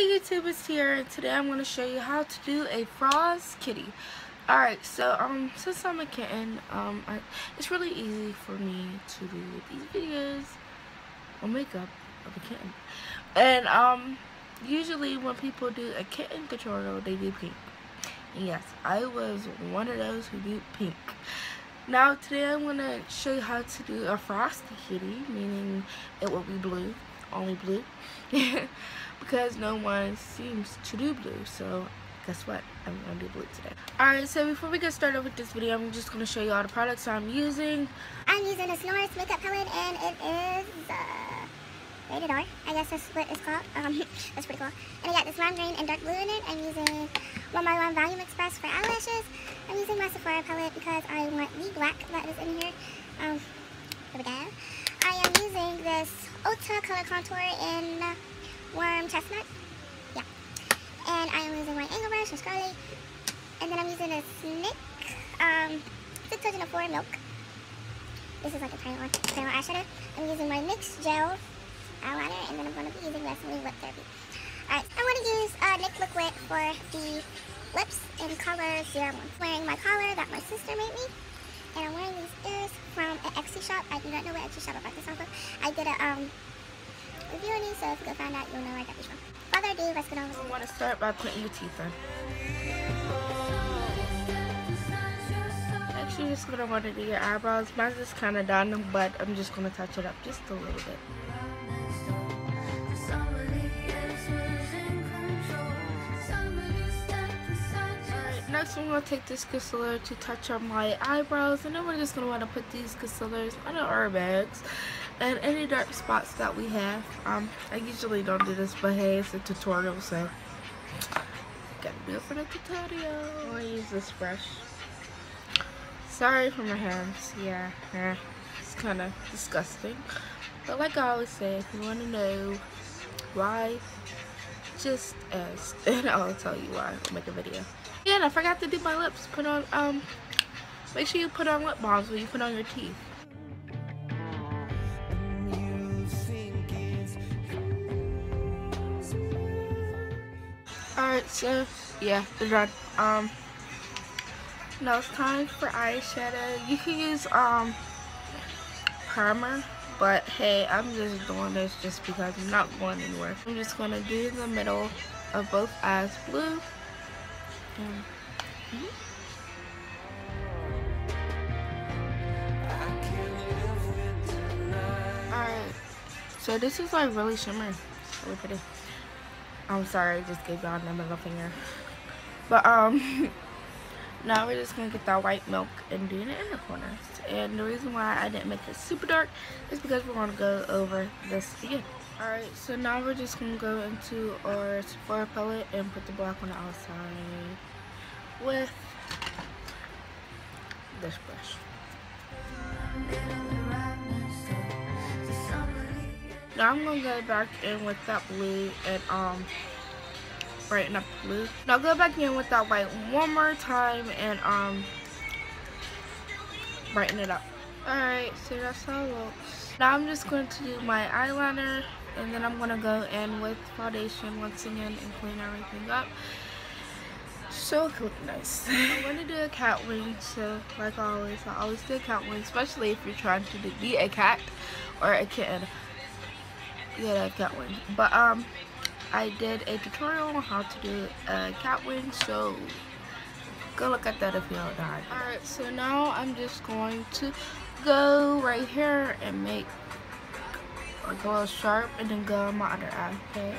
Hey YouTube, it's here today I'm going to show you how to do a Frost kitty. Alright, so um, since I'm a kitten, um, I, it's really easy for me to do these videos on makeup of a kitten. And um, usually when people do a kitten tutorial, they do pink. And yes, I was one of those who do pink. Now today I'm going to show you how to do a frosty kitty, meaning it will be blue, only blue. because no one seems to do blue, so guess what? I'm to do blue today. Alright, so before we get started with this video, I'm just to show you all the products I'm using. I'm using a Snoris makeup palette and it is uh, rated R. I guess that's what it's called. Um, that's pretty cool. And I got this lime green and dark blue in it. I'm using One by One Volume Express for eyelashes. I'm using my Sephora palette because I want the black that is in here. Um, here we go. I am using this Ulta Color Contour in Warm Chestnut. Yeah. And I am using my angle brush from Scarlet. And then I'm using a Snick um, 6004 Milk. This is like a tiny one, tiny one eyeshadow. I'm using my NYX Gel eyeliner, and then I'm going to be using Vaseline Lip Therapy. Alright, I'm going to use uh, NYX Liquid for the lips in color 01. I'm wearing my collar that my sister made me. And I'm wearing these ears from an Etsy shop. I do not know what Etsy shop I bought this off of. I did a um, on so if you go find out, you'll know I got these from. Further let's get on I want to start by putting your teeth in. Next, you're just going to want to do your eyebrows. Mine's just kind of done, but I'm just going to touch it up just a little bit. next I'm going to take this concealer to touch on my eyebrows and then we're just going to want to put these concealers under our bags and any dark spots that we have. Um, I usually don't do this but hey it's a tutorial so gotta do it for the tutorial. I'm to use this brush. Sorry for my hands, yeah, eh, it's kind of disgusting. But like I always say, if you want to know why, just ask and I'll tell you why. I'll make a video. Yeah, and I forgot to do my lips. Put on, um, make sure you put on lip balms when you put on your teeth. Alright, so, yeah, they're done. Um, now it's time for eyeshadow. You can use, um, primer, but hey, I'm just doing this just because I'm not going anywhere. I'm just going to do the middle of both eyes blue. Alright, so this is like really shimmery. Really pretty. I'm sorry, I just gave y'all the middle finger. But um, now we're just gonna get that white milk and do the corners. And the reason why I didn't make it super dark is because we're gonna go over this again. Alright, so now we're just gonna go into our Sephora palette and put the black on the outside with this brush. Now I'm gonna go back in with that blue and um brighten up the blue. Now go back in with that white one more time and um brighten it up. Alright, so that's how it looks. Now I'm just going to do my eyeliner and then I'm gonna go in with foundation once again and clean everything up so it look nice. I'm gonna do a cat wing, so like always, I always do a cat wing, especially if you're trying to be a cat or a kitten. Yeah, cat wing. But um, I did a tutorial on how to do a cat wing, so go look at that if you don't know. Alright, so now I'm just going to go right here and make like a little sharp and then go on my other eye, okay?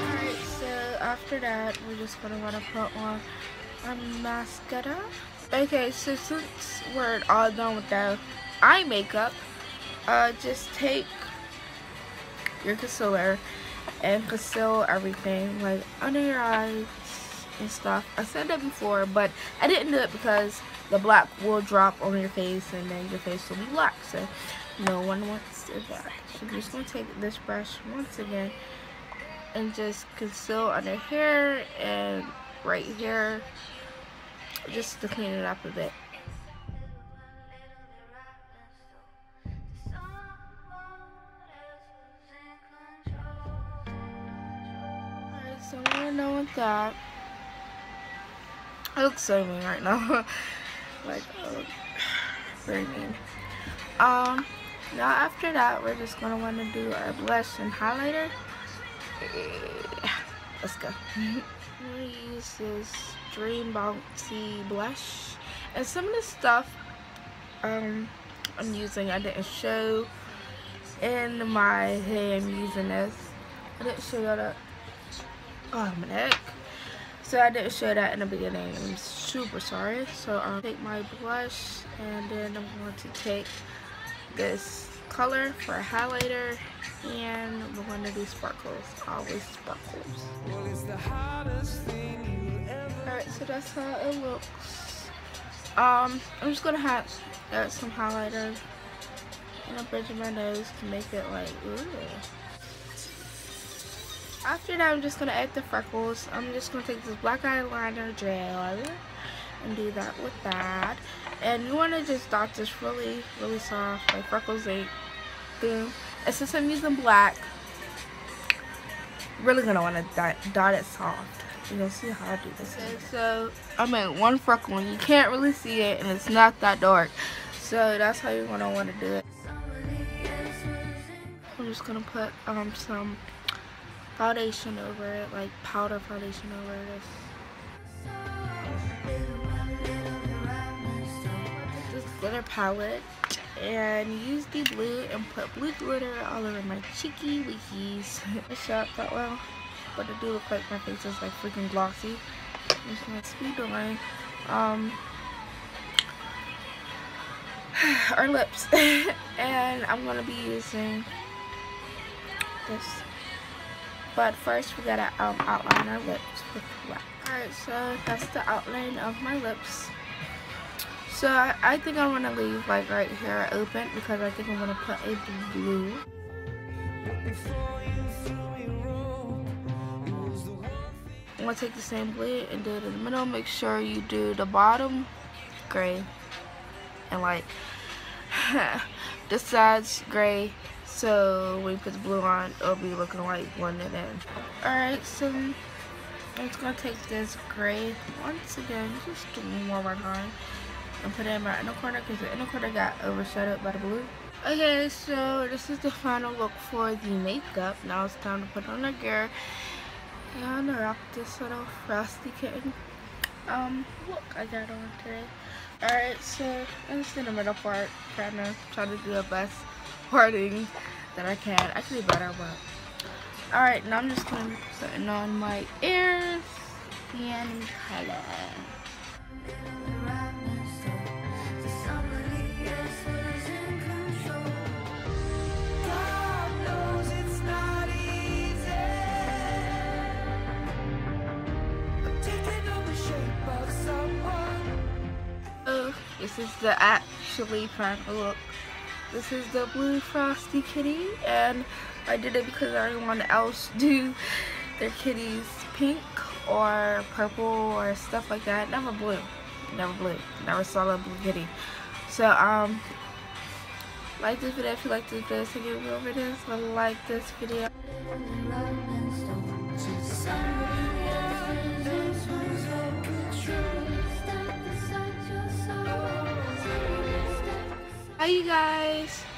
Alright, so after that, we're just gonna want to put on our mascara. Okay, so since we're all done with the eye makeup, uh, just take your concealer and conceal everything, like under your eyes and stuff. I said that before, but I didn't do it because the black will drop on your face and then your face will be black. So no one wants that. So I'm just gonna take this brush once again and just conceal under here and right here just to clean it up a bit. Alright, so with that. I look so mean right now. like, I very mean. Um, now after that, we're just gonna want to do our blush and highlighter. Let's go. Please, Dream Bouncy blush, and some of the stuff um I'm using I didn't show in my head I'm using this. I didn't show that. Oh my neck. So I didn't show that in the beginning. I'm super sorry. So I'll take my blush and then I'm going to take this color for a highlighter and we're going to do sparkles. Always sparkles. Alright, so that's how it looks. Um, I'm just going to have add some highlighter and a bridge of my nose to make it like, ooh. After that, I'm just going to add the freckles. I'm just going to take this black eyeliner gel and do that with that. And you want to just dot this really, really soft, like freckles ink. Boom. And since I'm using black, really to want to dot, dot it soft. You're to see how I do this. Okay, so I'm at one freckle and you can't really see it and it's not that dark. So that's how you're to want to do it. I'm just to put um, some foundation over it, like powder foundation over this. Glitter palette and use the blue and put blue glitter all over my cheeky wickies. it shot that well, but it do look like my face is like freaking glossy. I'm just gonna speed on um our lips and I'm gonna be using this but first we gotta um, outline our lips with black. Alright, so that's the outline of my lips. So I, I think I'm gonna leave like right here open because I think I'm to put a blue. I'm to take the same blue and do it in the middle. Make sure you do the bottom gray and like the sides gray so when you put the blue on, it'll be looking like one blended in. Alright, so I'm just to take this gray once again, just one more time, and put it in my inner corner because the inner corner got overshadowed by the blue. Okay, so this is the final look for the makeup. Now it's time to put on the gear and rock this little frosty kitten. Um, look I got on today. Alright, so I'm just in the middle part, kind of trying to do the best parting that I can. I could do better, but alright, now I'm just gonna be putting on my ears and color. The actually final look this is the blue frosty kitty and I did it because everyone else do their kitties pink or purple or stuff like that. Never blue. Never blue. Never saw a blue kitty. So um like this video if you like this video, so give me videos, but like this video. Hi you guys.